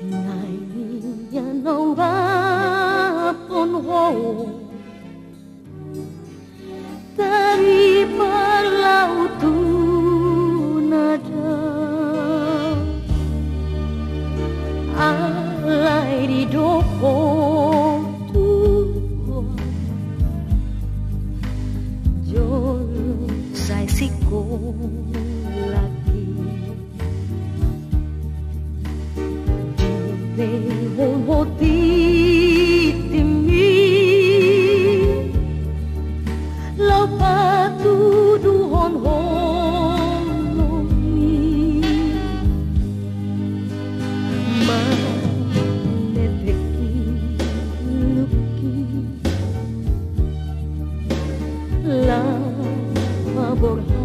Ngayon yan ang hapon ho Dari parlautu na dyan Alay di doko Jolo sa isiko Jolo sa isiko por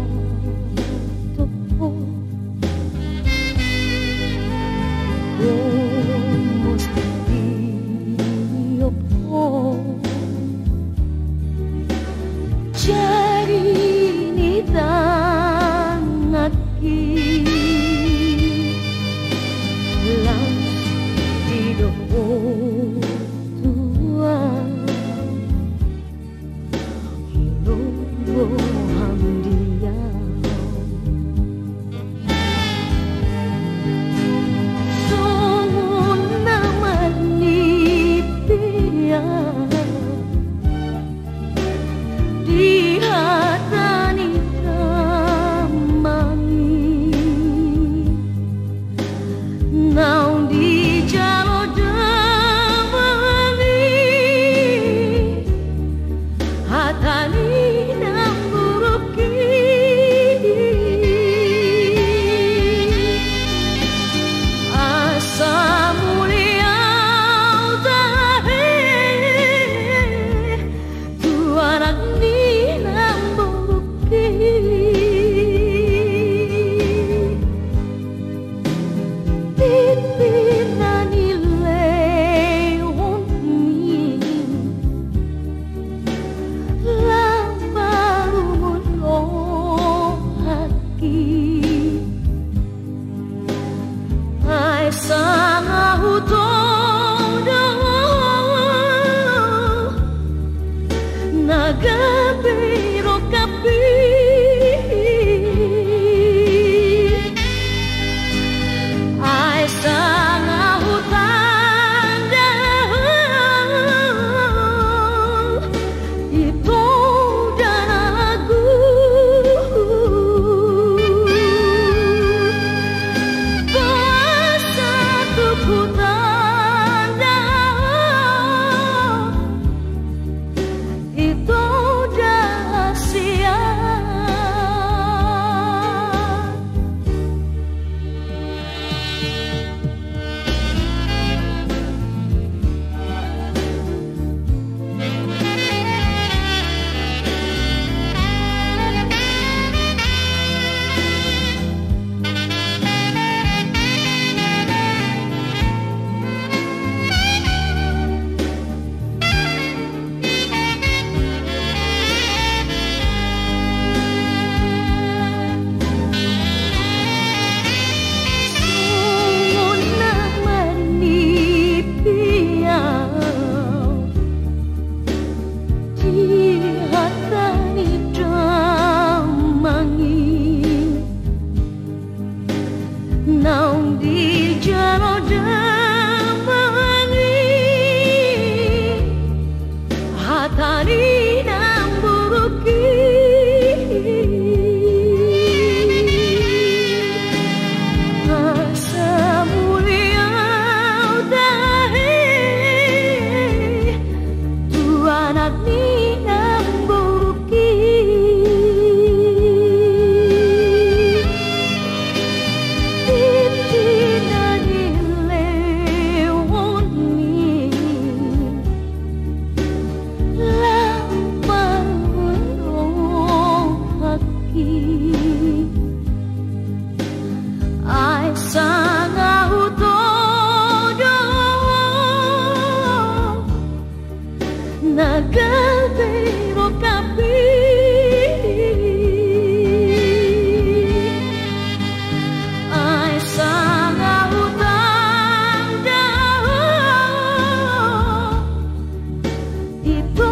people